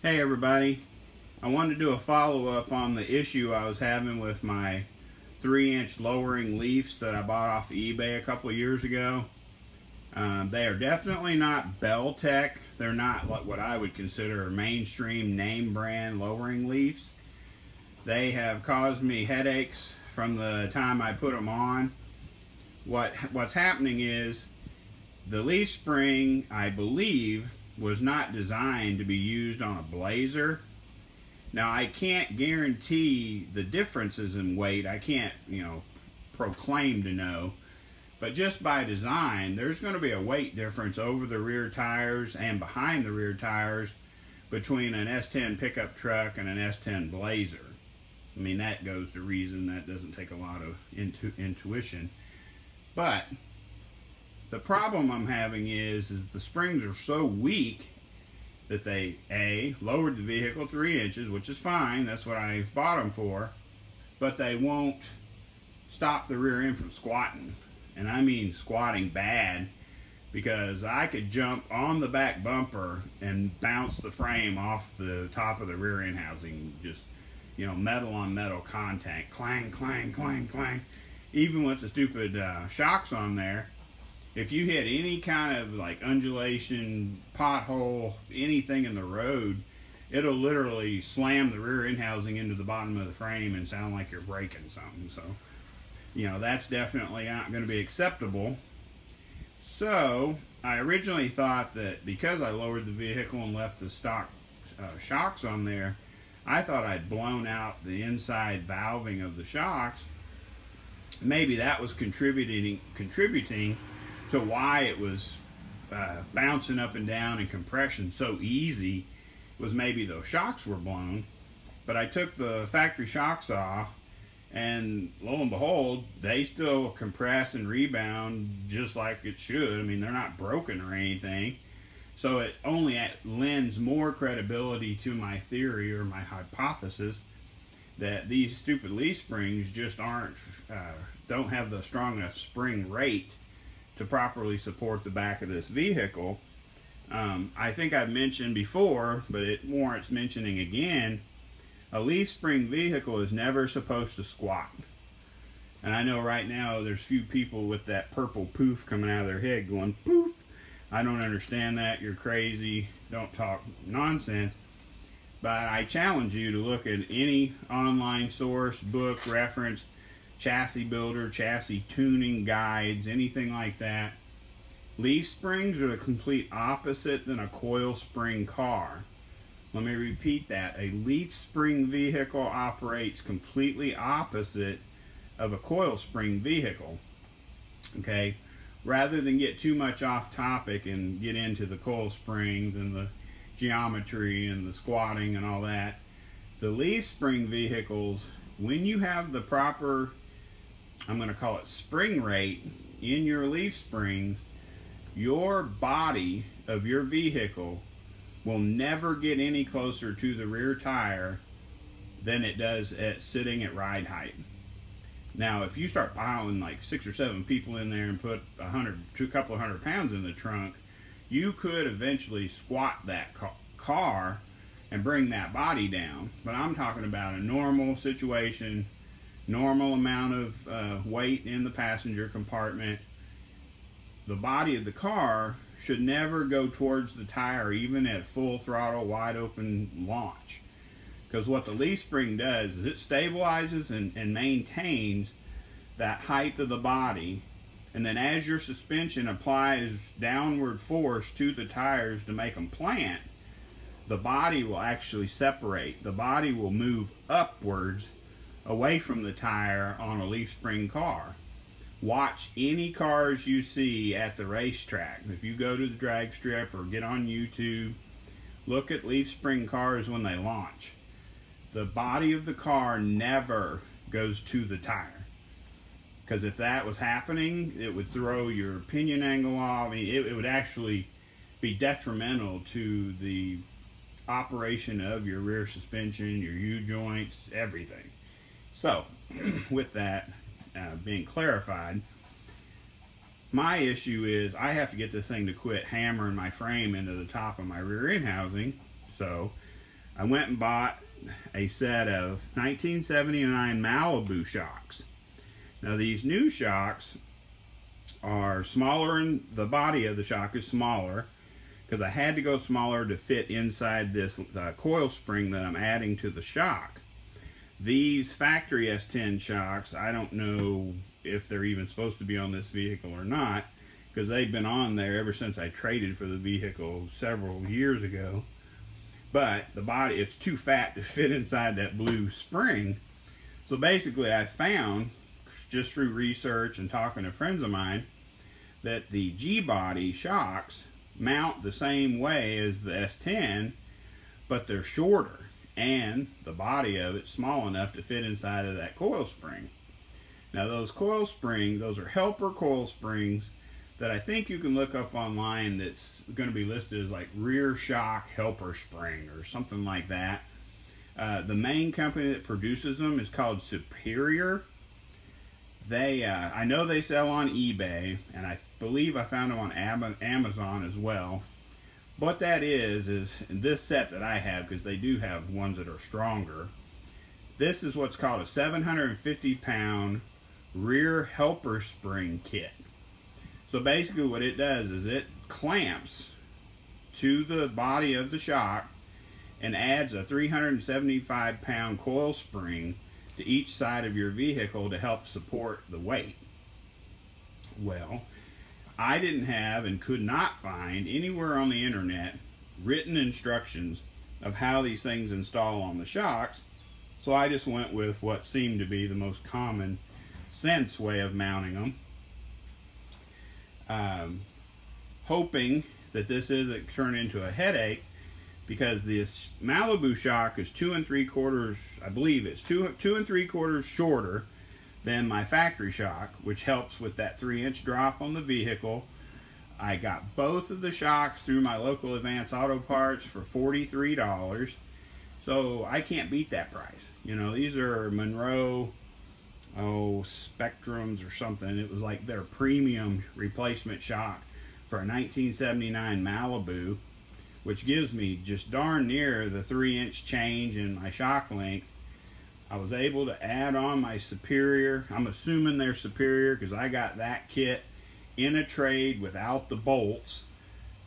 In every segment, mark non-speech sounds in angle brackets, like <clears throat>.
Hey everybody, I wanted to do a follow-up on the issue I was having with my 3-inch lowering leafs that I bought off eBay a couple years ago. Um, they are definitely not Belltech. They're not what I would consider mainstream name brand lowering leafs. They have caused me headaches from the time I put them on. What What's happening is the leaf spring, I believe, was not designed to be used on a blazer. Now I can't guarantee the differences in weight. I can't, you know, proclaim to know. But just by design, there's going to be a weight difference over the rear tires and behind the rear tires between an S10 pickup truck and an S10 Blazer. I mean, that goes to reason. That doesn't take a lot of intu intuition. But the problem I'm having is, is the springs are so weak that they, A, lowered the vehicle three inches, which is fine. That's what I bought them for. But they won't stop the rear end from squatting. And I mean squatting bad because I could jump on the back bumper and bounce the frame off the top of the rear end housing. Just, you know, metal on metal contact. Clang, clang, clang, clang. Even with the stupid uh, shocks on there, if you hit any kind of like undulation, pothole, anything in the road, it'll literally slam the rear end housing into the bottom of the frame and sound like you're breaking something. So, you know, that's definitely not going to be acceptable. So, I originally thought that because I lowered the vehicle and left the stock uh, shocks on there, I thought I'd blown out the inside valving of the shocks. Maybe that was contributing contributing to why it was uh, bouncing up and down and compression so easy was maybe those shocks were blown. But I took the factory shocks off, and lo and behold, they still compress and rebound just like it should. I mean, they're not broken or anything. So it only lends more credibility to my theory or my hypothesis that these stupid leaf springs just aren't, uh, don't have the strong enough spring rate to properly support the back of this vehicle. Um, I think I've mentioned before, but it warrants mentioning again, a leaf spring vehicle is never supposed to squat. And I know right now there's few people with that purple poof coming out of their head going poof. I don't understand that. You're crazy. Don't talk nonsense. But I challenge you to look at any online source, book, reference, chassis builder, chassis tuning guides, anything like that. Leaf springs are the complete opposite than a coil spring car. Let me repeat that. A leaf spring vehicle operates completely opposite of a coil spring vehicle. Okay? Rather than get too much off topic and get into the coil springs and the geometry and the squatting and all that, the leaf spring vehicles, when you have the proper I'm going to call it spring rate in your leaf springs, your body of your vehicle will never get any closer to the rear tire than it does at sitting at ride height. Now, if you start piling like six or seven people in there and put a hundred, to a couple of hundred pounds in the trunk, you could eventually squat that car and bring that body down. But I'm talking about a normal situation normal amount of uh, weight in the passenger compartment. The body of the car should never go towards the tire even at full throttle wide open launch. Because what the leaf spring does is it stabilizes and, and maintains that height of the body. And then as your suspension applies downward force to the tires to make them plant the body will actually separate. The body will move upwards away from the tire on a leaf spring car. Watch any cars you see at the racetrack. If you go to the drag strip or get on YouTube, look at leaf spring cars when they launch. The body of the car never goes to the tire. Because if that was happening, it would throw your pinion angle off. I mean, it, it would actually be detrimental to the operation of your rear suspension, your U-joints, everything. So, <clears throat> with that uh, being clarified, my issue is I have to get this thing to quit hammering my frame into the top of my rear end housing. So, I went and bought a set of 1979 Malibu shocks. Now these new shocks are smaller and the body of the shock is smaller because I had to go smaller to fit inside this uh, coil spring that I'm adding to the shock. These factory S10 shocks, I don't know if they're even supposed to be on this vehicle or not because they've been on there ever since I traded for the vehicle several years ago. But the body, it's too fat to <laughs> fit inside that blue spring. So basically I found, just through research and talking to friends of mine, that the G-body shocks mount the same way as the S10, but they're shorter and the body of it small enough to fit inside of that coil spring. Now those coil springs, those are helper coil springs that I think you can look up online that's going to be listed as like rear shock helper spring or something like that. Uh, the main company that produces them is called Superior. They, uh, I know they sell on eBay, and I believe I found them on Amazon as well. What that is, is this set that I have, because they do have ones that are stronger, this is what's called a 750 pound rear helper spring kit. So basically what it does is it clamps to the body of the shock and adds a 375 pound coil spring to each side of your vehicle to help support the weight. Well, I didn't have and could not find anywhere on the internet written instructions of how these things install on the shocks, so I just went with what seemed to be the most common sense way of mounting them um, hoping that this isn't turn into a headache because this Malibu shock is two and three quarters, I believe it's two, two and three quarters shorter than my factory shock, which helps with that three inch drop on the vehicle. I got both of the shocks through my local Advance Auto Parts for $43. So I can't beat that price. You know, these are Monroe oh Spectrums or something. It was like their premium replacement shock for a 1979 Malibu, which gives me just darn near the three inch change in my shock length. I was able to add on my Superior. I'm assuming they're Superior because I got that kit in a trade without the bolts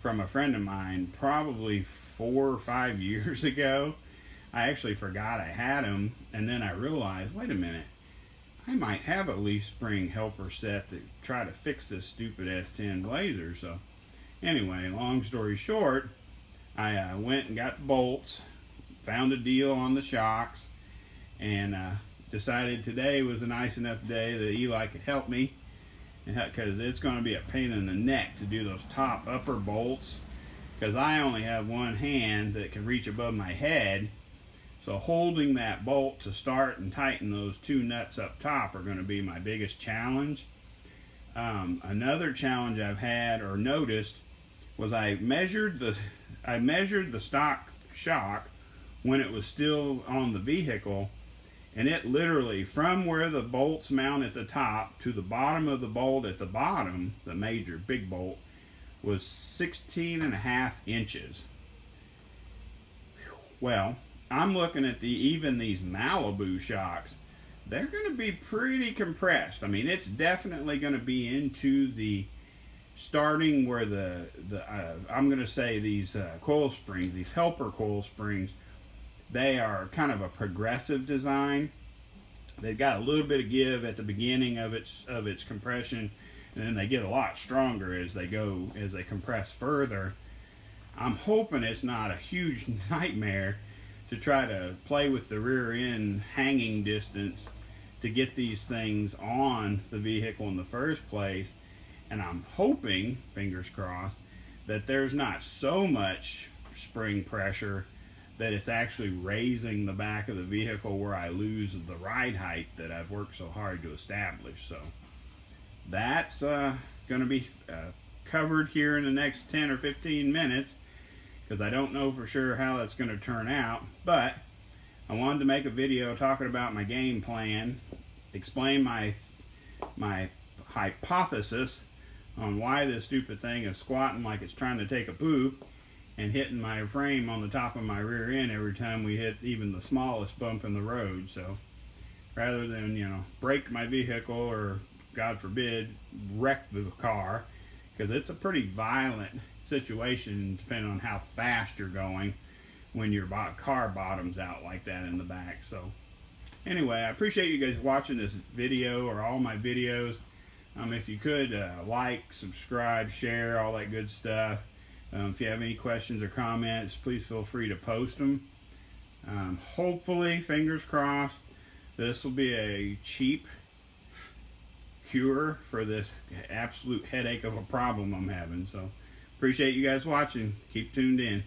from a friend of mine probably four or five <laughs> years ago. I actually forgot I had them and then I realized, wait a minute, I might have a leaf spring helper set to try to fix this stupid S10 Blazer. So anyway, long story short, I uh, went and got the bolts, found a deal on the shocks, and uh, decided today was a nice enough day that Eli could help me because it's going to be a pain in the neck to do those top upper bolts because I only have one hand that can reach above my head so holding that bolt to start and tighten those two nuts up top are going to be my biggest challenge. Um, another challenge I've had or noticed was I measured the I measured the stock shock when it was still on the vehicle and it literally from where the bolts mount at the top to the bottom of the bolt at the bottom the major big bolt was 16 and a half inches well I'm looking at the even these Malibu shocks. They're going to be pretty compressed. I mean, it's definitely going to be into the starting where the the uh, I'm going to say these uh, coil springs, these helper coil springs, they are kind of a progressive design. They've got a little bit of give at the beginning of its of its compression, and then they get a lot stronger as they go as they compress further. I'm hoping it's not a huge <laughs> nightmare to try to play with the rear end hanging distance to get these things on the vehicle in the first place. And I'm hoping, fingers crossed, that there's not so much spring pressure that it's actually raising the back of the vehicle where I lose the ride height that I've worked so hard to establish. So that's uh, going to be uh, covered here in the next 10 or 15 minutes because I don't know for sure how that's going to turn out. But I wanted to make a video talking about my game plan, explain my my hypothesis on why this stupid thing is squatting like it's trying to take a poop, and hitting my frame on the top of my rear end every time we hit even the smallest bump in the road. So rather than, you know, break my vehicle or, God forbid, wreck the car, because it's a pretty violent situation depending on how fast you're going when your car bottoms out like that in the back. So anyway, I appreciate you guys watching this video or all my videos. Um, if you could uh, like, subscribe, share, all that good stuff. Um, if you have any questions or comments, please feel free to post them. Um, hopefully, fingers crossed, this will be a cheap cure for this absolute headache of a problem I'm having. So, appreciate you guys watching. Keep tuned in.